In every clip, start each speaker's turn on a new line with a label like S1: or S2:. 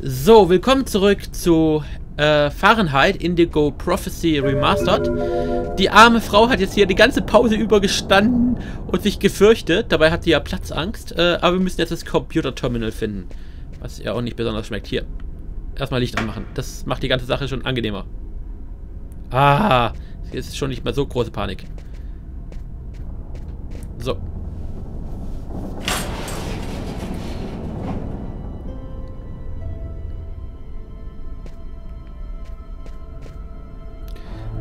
S1: So, willkommen zurück zu äh, Fahrenheit Indigo Prophecy Remastered. Die arme Frau hat jetzt hier die ganze Pause über gestanden und sich gefürchtet. Dabei hat sie ja Platzangst. Äh, aber wir müssen jetzt das Computer-Terminal finden. Was ihr auch nicht besonders schmeckt. Hier, erstmal Licht anmachen. Das macht die ganze Sache schon angenehmer. Ah, jetzt ist schon nicht mehr so große Panik.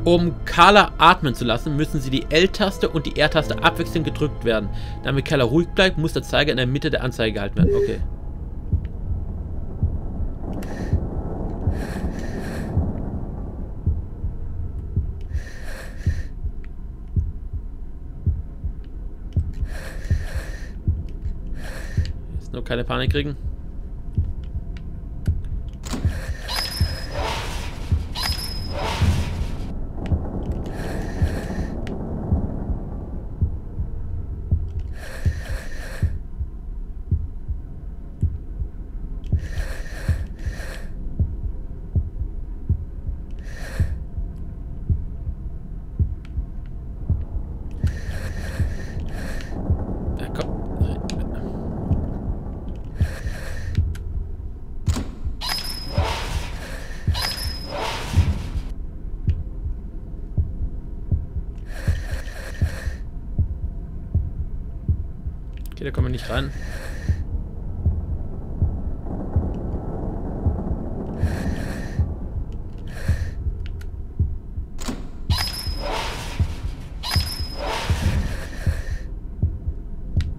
S1: Um Carla atmen zu lassen, müssen sie die L-Taste und die R-Taste abwechselnd gedrückt werden. Damit Carla ruhig bleibt, muss der Zeiger in der Mitte der Anzeige gehalten werden. Okay. Nur keine Panik kriegen. Ja. Okay, da kommen wir nicht rein.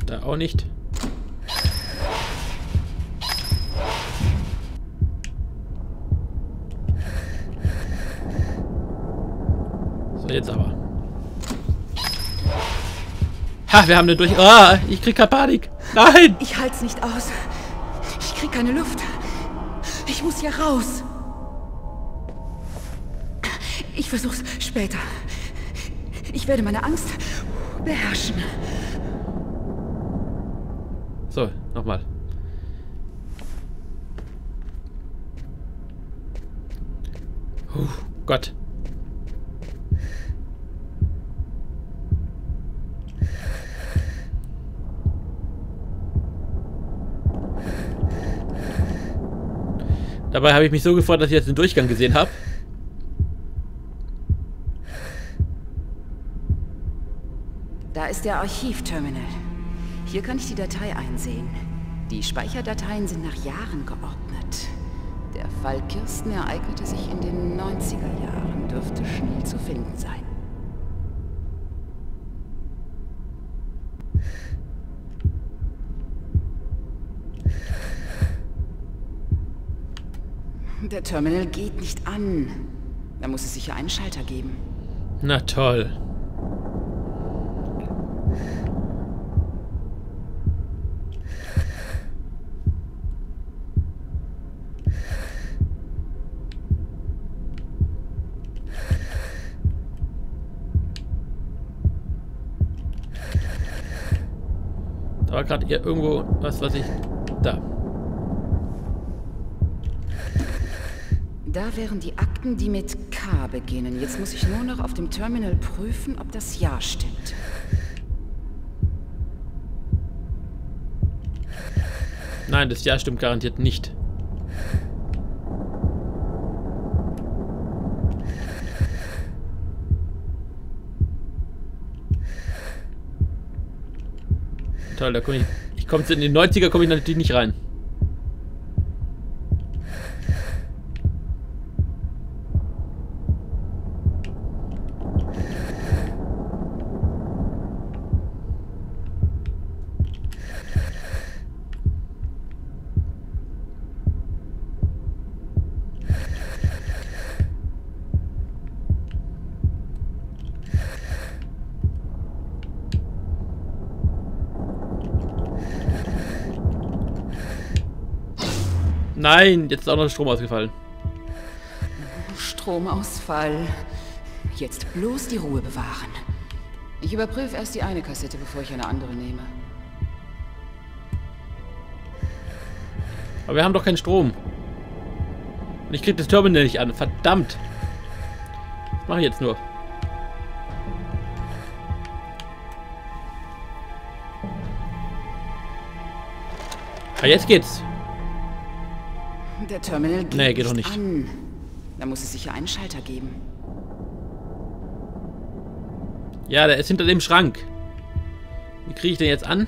S1: Da auch nicht. So, jetzt aber. Ha, wir haben den durch. Ah, ich krieg grad Panik. Nein!
S2: Ich halt's nicht aus. Ich krieg keine Luft. Ich muss hier raus. Ich versuch's später. Ich werde meine Angst beherrschen.
S1: So, nochmal. Puh, Gott. Dabei habe ich mich so gefreut, dass ich jetzt den Durchgang gesehen habe.
S2: Da ist der Archivterminal. Hier kann ich die Datei einsehen. Die Speicherdateien sind nach Jahren geordnet. Der Fall Kirsten ereignete sich in den 90er Jahren, dürfte schnell zu finden sein. Der Terminal geht nicht an. Da muss es sicher einen Schalter geben.
S1: Na toll. Da war gerade irgendwo was, was ich... Da.
S2: Da wären die Akten, die mit K beginnen. Jetzt muss ich nur noch auf dem Terminal prüfen, ob das Ja stimmt.
S1: Nein, das Ja stimmt garantiert nicht. Toll, da komme ich. Ich komme in den 90er komme ich natürlich nicht rein. Nein, jetzt ist auch noch der Strom ausgefallen.
S2: Stromausfall. Jetzt bloß die Ruhe bewahren. Ich überprüfe erst die eine Kassette, bevor ich eine andere nehme.
S1: Aber wir haben doch keinen Strom. Und ich krieg das Terminal nicht an. Verdammt. Was mache ich jetzt nur? Ah, jetzt geht's.
S2: Der Terminal geht,
S1: nee, geht doch nicht. An.
S2: Da muss es sicher einen Schalter geben.
S1: Ja, der ist hinter dem Schrank. Wie kriege ich den jetzt an?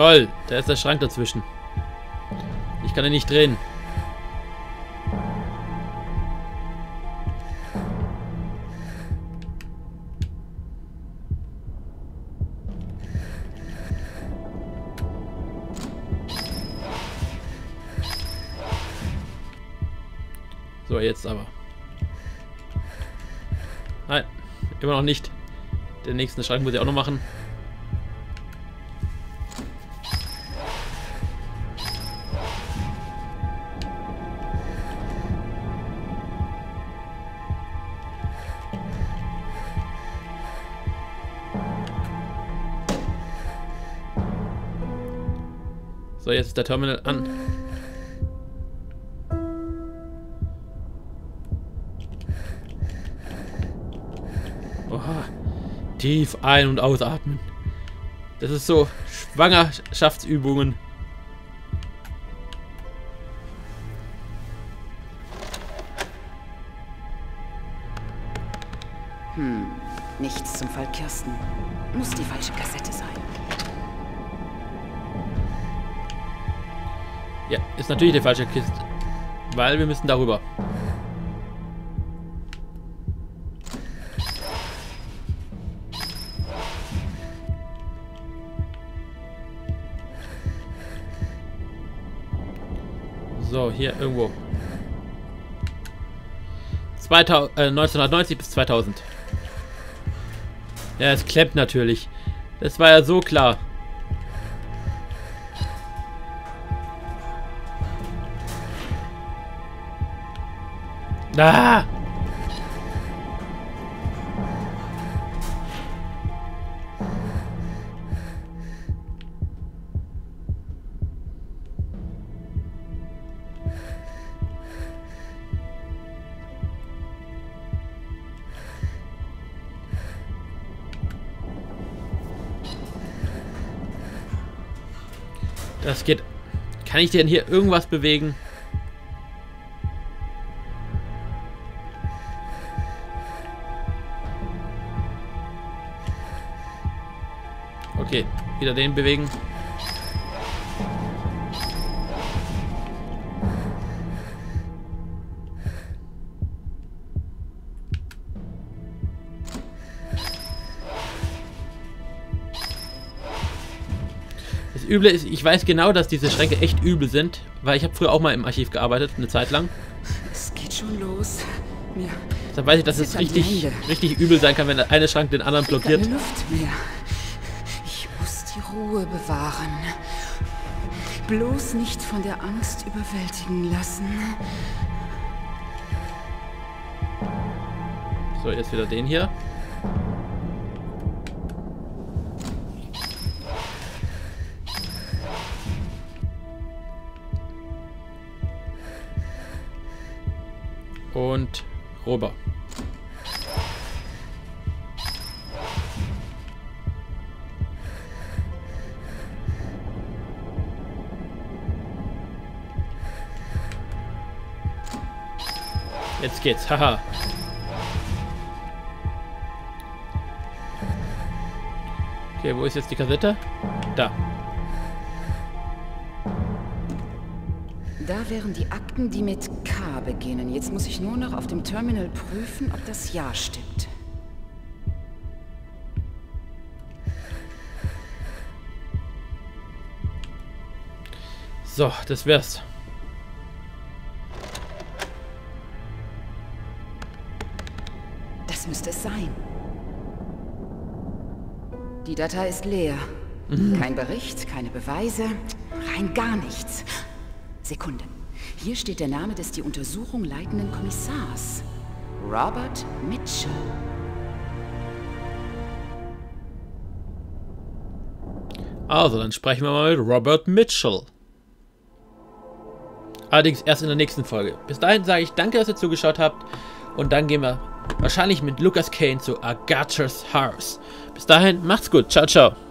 S1: Toll, da ist der Schrank dazwischen. Ich kann ihn nicht drehen. So, jetzt aber. Nein, immer noch nicht. Den nächsten Schrank muss ich auch noch machen. Jetzt ist der Terminal an. Oha. Tief ein- und ausatmen. Das ist so Schwangerschaftsübungen.
S2: Hm, nichts zum Fall Kirsten. Muss die falsche Kassette sein.
S1: Ja, ist natürlich die falsche Kiste. Weil wir müssen darüber. So, hier irgendwo. 2000, äh, 1990 bis 2000. Ja, es klemmt natürlich. Das war ja so klar. Ah! Das geht. Kann ich denn hier irgendwas bewegen? Okay, wieder den bewegen. Das Üble ist, ich weiß genau, dass diese Schränke echt übel sind, weil ich habe früher auch mal im Archiv gearbeitet, eine Zeit lang.
S2: Es geht schon los.
S1: Mir Deshalb weiß ich, dass es richtig, richtig übel sein kann, wenn der eine Schrank den anderen blockiert.
S2: Keine Luft mehr. Ruhe bewahren. Bloß nicht von der Angst überwältigen lassen.
S1: So, jetzt wieder den hier. Jetzt geht's, haha. Okay, wo ist jetzt die Kassette? Da.
S2: Da wären die Akten, die mit K beginnen. Jetzt muss ich nur noch auf dem Terminal prüfen, ob das Ja stimmt.
S1: So, das wär's.
S2: Müsste es sein. Die Datei ist leer. Mhm. Kein Bericht, keine Beweise, rein gar nichts. Sekunde. Hier steht der Name des die Untersuchung leitenden Kommissars. Robert Mitchell.
S1: Also, dann sprechen wir mal mit Robert Mitchell. Allerdings erst in der nächsten Folge. Bis dahin sage ich danke, dass ihr zugeschaut habt. Und dann gehen wir wahrscheinlich mit Lucas Kane zu Agatha's House. Bis dahin, macht's gut. Ciao, ciao.